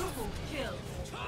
Triple kill.